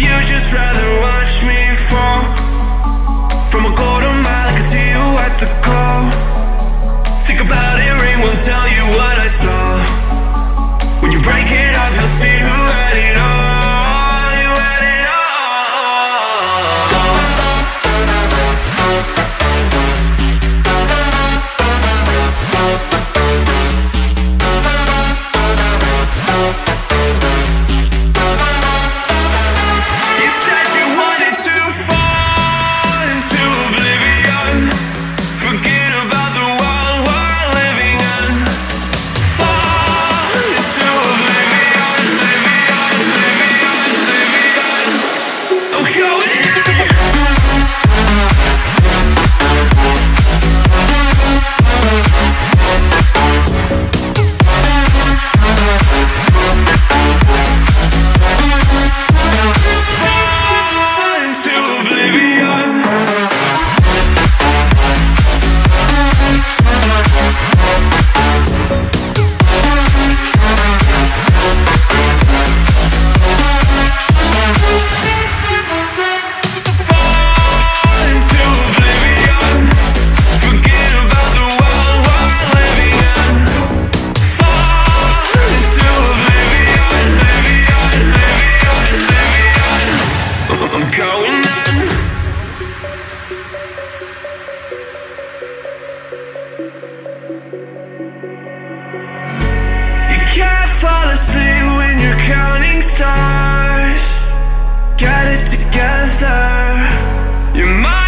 You just rather watch me fall. From a quarter mile I can see you at the call. Think about it, ring will tell you what together. You're my